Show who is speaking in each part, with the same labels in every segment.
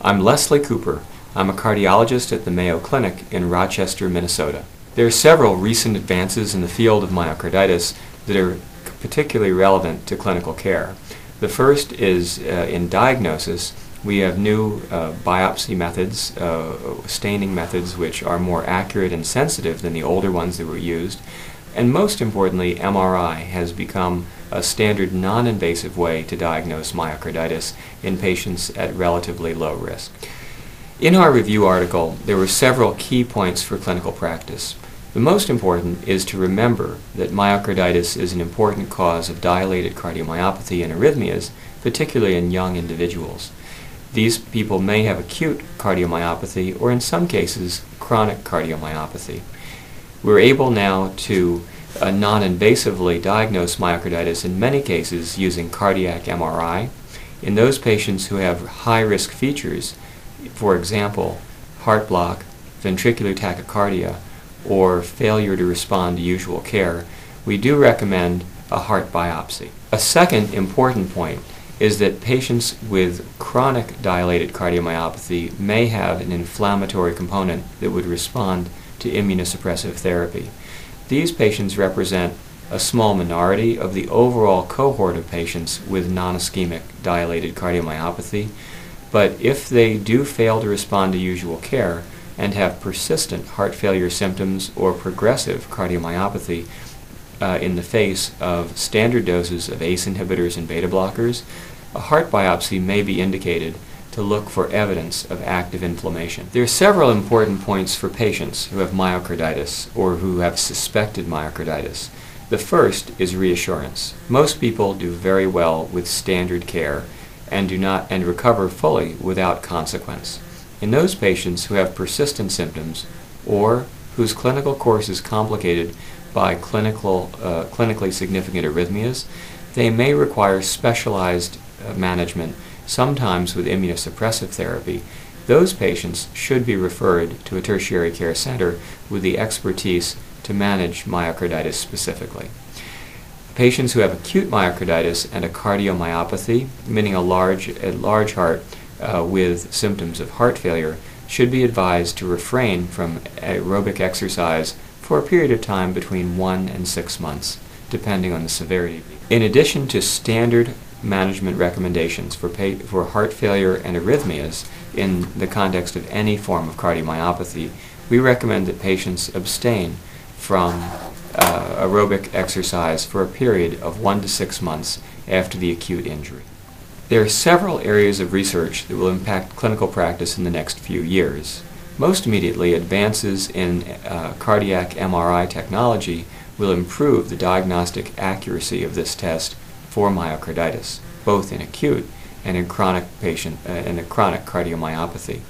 Speaker 1: I'm Leslie Cooper. I'm a cardiologist at the Mayo Clinic in Rochester, Minnesota. There are several recent advances in the field of myocarditis that are particularly relevant to clinical care. The first is uh, in diagnosis. We have new uh, biopsy methods, uh, staining methods, which are more accurate and sensitive than the older ones that were used. And most importantly, MRI has become a standard non-invasive way to diagnose myocarditis in patients at relatively low risk. In our review article, there were several key points for clinical practice. The most important is to remember that myocarditis is an important cause of dilated cardiomyopathy and arrhythmias, particularly in young individuals. These people may have acute cardiomyopathy or in some cases chronic cardiomyopathy. We're able now to uh, non-invasively diagnose myocarditis in many cases using cardiac MRI. In those patients who have high-risk features, for example, heart block, ventricular tachycardia, or failure to respond to usual care, we do recommend a heart biopsy. A second important point is that patients with chronic dilated cardiomyopathy may have an inflammatory component that would respond to immunosuppressive therapy. These patients represent a small minority of the overall cohort of patients with non-ischemic dilated cardiomyopathy, but if they do fail to respond to usual care and have persistent heart failure symptoms or progressive cardiomyopathy, uh, in the face of standard doses of ACE inhibitors and beta blockers, a heart biopsy may be indicated to look for evidence of active inflammation. There are several important points for patients who have myocarditis or who have suspected myocarditis. The first is reassurance. Most people do very well with standard care and do not and recover fully without consequence. In those patients who have persistent symptoms or whose clinical course is complicated by clinical, uh, clinically significant arrhythmias, they may require specialized uh, management, sometimes with immunosuppressive therapy. Those patients should be referred to a tertiary care center with the expertise to manage myocarditis specifically. Patients who have acute myocarditis and a cardiomyopathy, meaning a large, a large heart uh, with symptoms of heart failure, should be advised to refrain from aerobic exercise for a period of time between one and six months, depending on the severity. In addition to standard management recommendations for, for heart failure and arrhythmias in the context of any form of cardiomyopathy, we recommend that patients abstain from uh, aerobic exercise for a period of one to six months after the acute injury. There are several areas of research that will impact clinical practice in the next few years. Most immediately, advances in uh, cardiac MRI technology will improve the diagnostic accuracy of this test for myocarditis, both in acute and in chronic patient uh, in a chronic cardiomyopathy.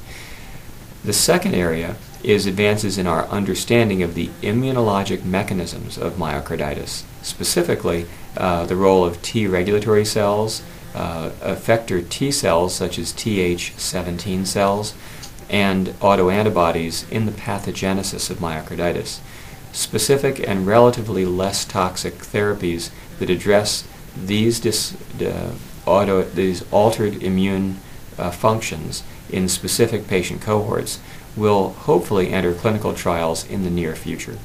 Speaker 1: The second area is advances in our understanding of the immunologic mechanisms of myocarditis, specifically uh, the role of T regulatory cells, uh, effector T cells such as Th17 cells, and autoantibodies in the pathogenesis of myocarditis. Specific and relatively less toxic therapies that address these, dis, uh, auto, these altered immune uh, functions in specific patient cohorts will hopefully enter clinical trials in the near future.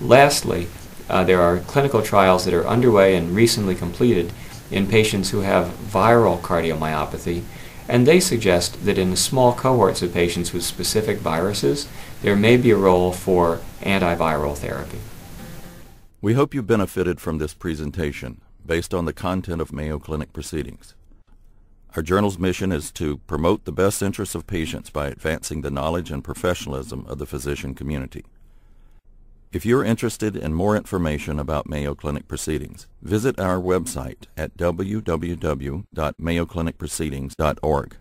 Speaker 1: Lastly, uh, there are clinical trials that are underway and recently completed in patients who have viral cardiomyopathy and they suggest that in small cohorts of patients with specific viruses, there may be a role for antiviral therapy.
Speaker 2: We hope you benefited from this presentation based on the content of Mayo Clinic proceedings. Our journal's mission is to promote the best interests of patients by advancing the knowledge and professionalism of the physician community. If you're interested in more information about Mayo Clinic proceedings, visit our website at www.mayoclinicproceedings.org.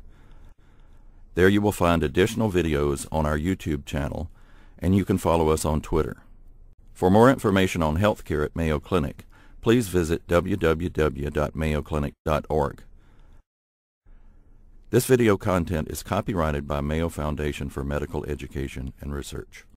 Speaker 2: There you will find additional videos on our YouTube channel, and you can follow us on Twitter. For more information on healthcare at Mayo Clinic, please visit www.mayoclinic.org. This video content is copyrighted by Mayo Foundation for Medical Education and Research.